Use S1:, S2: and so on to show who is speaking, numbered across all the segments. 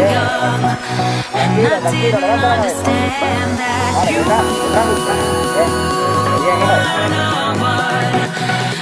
S1: young And I didn't understand that you. were the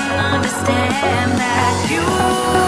S1: understand that you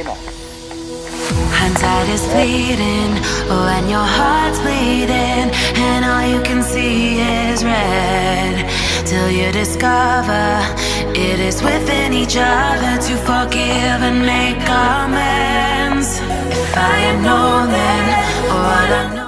S2: Nemo.
S1: Hindsight is fleeting when your heart's bleeding and all you can see is red. Till you discover it is within each other to forgive and make amends. If I had known then what I know.